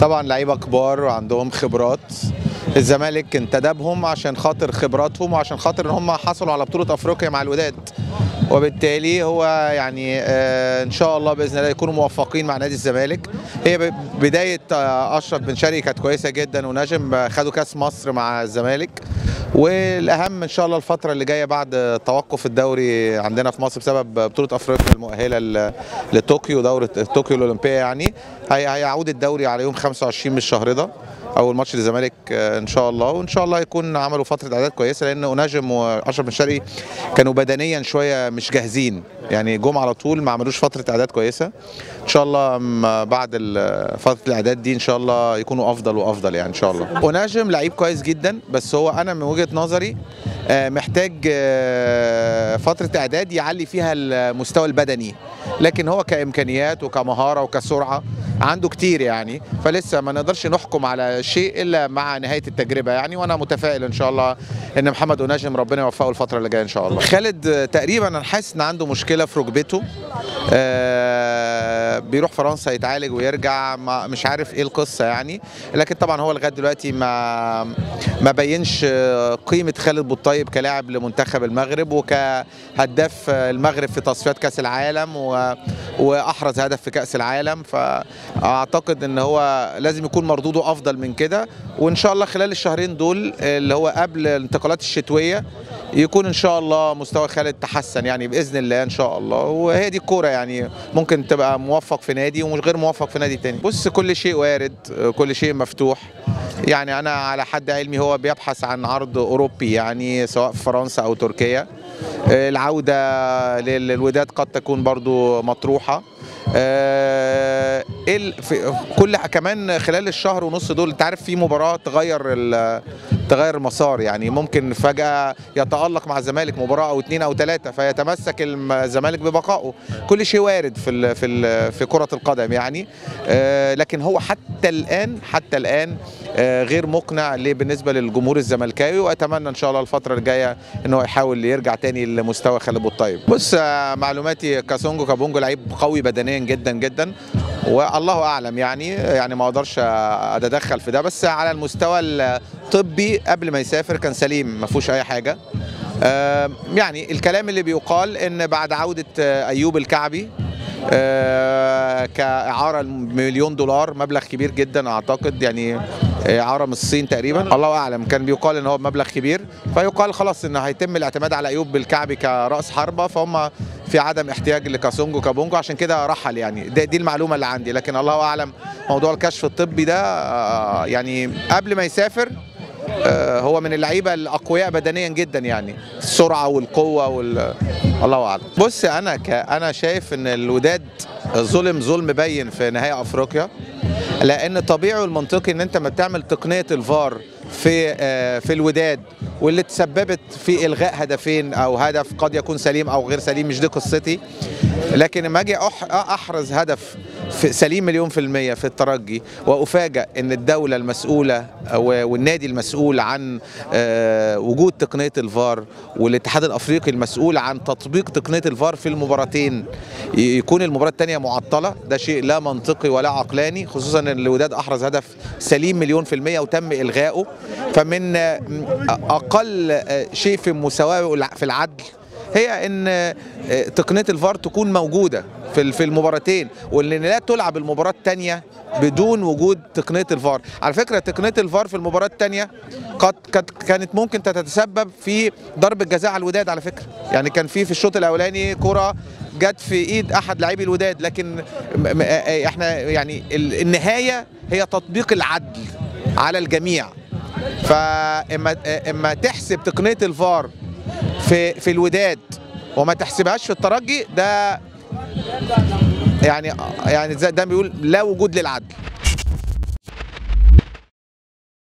طبعا لعيبة كبار وعندهم خبرات. الزمالك انتدبهم عشان خاطر خبراتهم وعشان خاطر ان هم حصلوا على بطولة أفريقيا مع الوداد. وبالتالي هو يعني آه إن شاء الله بإذن الله يكونوا موفقين مع نادي الزمالك. هي بداية آه أشرف بن شرقي كانت كويسة جدا ونجم آه، خدوا كأس مصر مع الزمالك. والأهم إن شاء الله الفترة اللي جاية بعد توقف الدوري عندنا في مصر بسبب بطولة أفريقيا المؤهلة لطوكيو دورة طوكيو الأولمبية يعني هي- هيعود الدوري على يوم 25 من الشهر ده. أول ماتش للزمالك آه، إن شاء الله. وإن شاء الله يكون عملوا فترة إعداد كويسة لأن اناجم واشرف بن شرقي كانوا بدنيا شوية مش جاهزين. يعني جم على طول ما عملوش فترة إعداد كويسة. إن شاء الله بعد فترة الإعداد دي إن شاء الله يكونوا أفضل وأفضل يعني إن شاء الله. اناجم لعيب كويس جدا بس هو أنا من وجهة نظري آه، محتاج آه، فترة إعداد يعلي فيها المستوى البدني. لكن هو كإمكانيات وكمهارة وكسرعة عنده كتير يعني فلسه ما نقدرش نحكم على شيء إلا مع نهاية التجربة يعني وأنا متفائل إن شاء الله إن محمد ونجم ربنا يوفقه الفترة اللي جاية إن شاء الله. خالد تقريبا أنا حاسس إن عنده مشكلة في ركبته. آه، بيروح فرنسا يتعالج ويرجع ما مش عارف إيه القصة يعني. لكن طبعا هو لغاية دلوقتي ما ما بينش قيمة خالد بوطيب كلاعب لمنتخب المغرب وكهداف المغرب في تصفيات كأس العالم و... وأحرز هدف في كأس العالم. فأعتقد إن هو لازم يكون مردوده أفضل من كده. وإن شاء الله خلال الشهرين دول اللي هو قبل الانتقالات الشتوية يكون إن شاء الله مستوى خالد تحسن يعني بإذن الله إن شاء الله. وهي دي الكورة يعني ممكن تبقى موفق في نادي ومش غير موفق في نادي تاني. بص كل شيء وارد كل شيء مفتوح. يعني أنا على حد علمي هو بيبحث عن عرض أوروبي يعني سواء في فرنسا أو تركيا. العودة للوداد قد تكون برضو مطروحة. كل كمان خلال الشهر ونص دول انت عارف في مباراة تغير تغير المسار يعني ممكن فجأة يتألق مع الزمالك مباراة أو اتنين أو ثلاثة فيتمسك الزمالك ببقائه. كل شيء وارد في ال في ال في كرة القدم يعني. آه، لكن هو حتى الآن حتى الآن آه، غير مقنع بالنسبة للجمهور الزملكاوي وأتمنى إن شاء الله الفترة الجاية إن هو يحاول يرجع تاني لمستوى خالد الطيب بص آه، معلوماتي كاسونجو كابونجو لعيب قوي بدنيا جدا جدا. والله أعلم يعني يعني ما أقدرش أتدخل في ده بس على المستوى الطبي قبل ما يسافر كان سليم ما فيهوش أي حاجة. يعني الكلام اللي بيقال إن بعد عودة أيوب الكعبي آه، كإعارة مليون دولار مبلغ كبير جدا أعتقد يعني إعارة من الصين تقريبا الله أعلم كان بيقال إن هو بمبلغ كبير. فيقال خلاص ان هيتم الاعتماد على أيوب بالكعبي كرأس حربة فهم في عدم احتياج لكاسونجو كابونجو. عشان كده رحل يعني. دي, دي المعلومة اللي عندي. لكن الله أعلم موضوع الكشف الطبي ده آه، يعني قبل ما يسافر آه، هو من اللعيبة الأقوياء بدنيا جدا يعني. السرعة والقوة وال الله أعلم. بص أنا ك... أنا شايف إن الوداد ظلم ظلم باين في نهائي أفريقيا. لأن طبيعي والمنطقي إن أنت ما بتعمل تقنية الفار في آه، في الوداد واللي تسببت في إلغاء هدفين أو هدف قد يكون سليم أو غير سليم مش دي قصتي لكن لما أجي أحرز هدف في سليم مليون في المية في الترجي وأفاجأ أن الدولة المسؤولة و- والنادي المسؤول عن آه، وجود تقنية الفار والاتحاد الأفريقي المسؤول عن تطبيق تقنية الفار في المباراتين يكون المباراة الثانية معطلة. ده شيء لا منطقي ولا عقلاني خصوصا أن الوداد أحرز هدف سليم مليون في المية وتم إلغائه فمن آه، شيء في المساواة في العدل هي إن تقنية الفار تكون موجودة في في المباراتين وإن لا تلعب المباراة الثانية بدون وجود تقنية الفار. على فكرة تقنية الفار في المباراة الثانية قد كانت ممكن تتسبب في ضربة جزاء على الوداد على فكرة. يعني كان في في الشوط الأولاني كرة جت في إيد أحد لاعبي الوداد لكن إحنا يعني ال- النهاية هي تطبيق العدل على الجميع. فاما إما تحسب تقنية الفار في في الوداد وما تحسبهاش في الترجي ده يعني يعني ده بيقول لا وجود للعدل.